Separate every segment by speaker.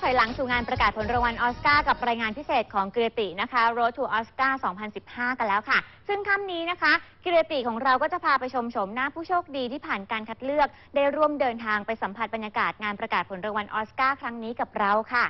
Speaker 1: ถอยหลังสู่งานประกาศผลรางวัลออสการ์กับรายงานพิเศษของกิรตินะคะ Road to Oscar 2015 กันแล้วค่ะ ซึ่งค่ำนี้นะคะกิรติของเราก็จะพาไปชมชมหน้าผู้โชคดีที่ผ่านการคัดเลือก ได้ร่วมเดินทางไปสัมผัสบรรยากาศงานประกาศผลรางวัลออสการ์ครั้งนี้กับเราค่ะ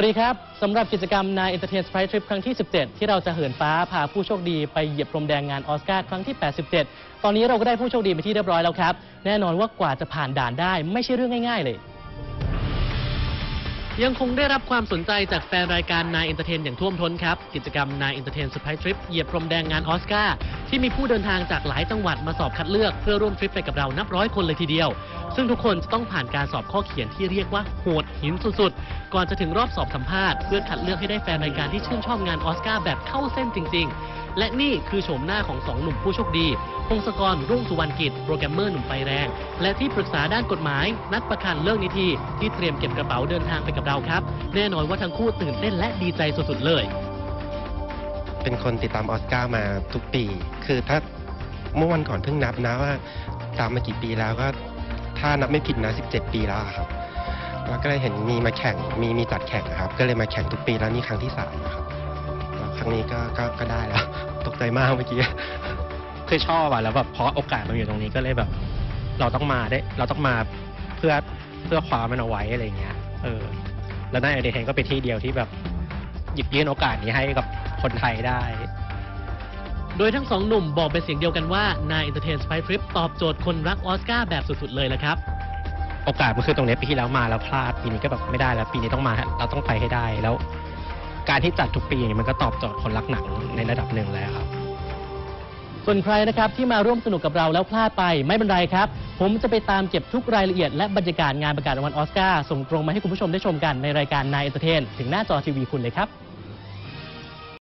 Speaker 2: วัสดีครับสำหรับกิจกรรมไนน์เอ็นเตอร์เทนสไปทริปครั้งที่ 17 ที่เราจะเหินฟ้าพาผู้โชคดีไปเหยียบพรมแดงงานออสการ์ครั้งที่ 87 ตอนนี้เราก็ได้ผู้โชคดีไปที่เรียบร้อยแล้วครับ แน่นอนว่ากว่าจะผ่านด่านได้ไม่ใช่เรื่องง่าย ๆ เลย ยังคงได้รับความสนใจจากแฟนรายการไนน์เอ็นเตอร์เทนอย่างท่วมท้นครับ กิจกรรมไนน์เอ็นเตอร์เทนสไปทริปเหยียบพรมแดงงานออสการ์ที่มีผู้เดินทางจากหลายจังหวัดมาสอบคัดเลือกเพื่อร่วมทริปไปกับเรานับร้อยคนเลยทีเดียว ซึ่งทุกคนจะต้องผ่านการสอบข้อเขียนที่เรียกว่าโหดหินสุดๆ ก่อนจะถึงรอบสอบสัมภาษณ์เพื่อคัดเลือกให้ได้แฟนรายการที่ชื่นชอบงานออสการ์แบบเข้าเส้นจริง ๆ และนี่คือโฉมหน้าของสองหนุ่มผู้โชคดีพงศกรรุ่งสุวรรณกิจโปรแกรมเมอร์หนุ่มไฟแรง และที่ปรึกษาด้านกฎหมาย นัดประคันเลิกนิทีที่เตรียมเก็บกระเป๋าเดินทางไปกับเราครับ แน่นอนว่าทั้งคู่ตื่นเต้นและดีใจสุดๆเลย
Speaker 3: เป็นคนติดตามออสการ์มาทุกปี คือถ้าเมื่อวันก่อนเพิ่งนับนะว่าตามมากี่ปีแล้วก็ถ้านับไม่ผิดนะ17 ปีแล้วอะครับแล้วก็เลยเห็นมีมาแข่งมีมีจัดแข่งนะครับ ก็เลยมาแข่งทุกปีแล้วนี่ครั้งที่สามนะครับแล้วครั้งนี้ก็ก็ก็ได้แล้ว ตกใจมากเมื่อกี้
Speaker 4: คือชอบอะแล้วแบบเพราะโอกาสมันอยู่ตรงนี้ก็เลยแบบ เราต้องมาได้ เราต้องมาเพื่อเพื่อคว้ามันเอาไว้อะไรเงี้ย เออ แล้วนั่นเอเดเทนก็เป็นที่เดียวที่แบบหยิบยื่นโอกาสนี้ให้กับคนไทยได้
Speaker 2: โดยทั้งสองหนุ่มบอกเป็นเสียงเดียวกันว่าไนน์เอ็นเตอร์เทน surprise trip ตอบโจทย์คนรักออสการ์แบบสุดๆเลยละครับ
Speaker 4: โอกาสมันคือตรงนี้ปีที่แล้วมาแล้วพลาดปีนี้ก็แบบไม่ได้แล้ว ปีนี้ต้องมาเราต้องไปให้ได้แล้ว การที่จัดทุกปีมันก็ตอบโจทย์คนรักหนังในระดับหนึ่งแล้วครับ
Speaker 2: ส่วนใครนะครับที่มาร่วมสนุกกับเราแล้วพลาดไปไม่เป็นไรครับ ผมจะไปตามเก็บทุกรายละเอียดและบรรยากาศงานประกาศรางวัลออสการ์ส่งตรงมาให้คุณผู้ชมได้ชมกันในรายการไนน์เอ็นเตอร์เทนถึงหน้าจอทีวีคุณเลยครับ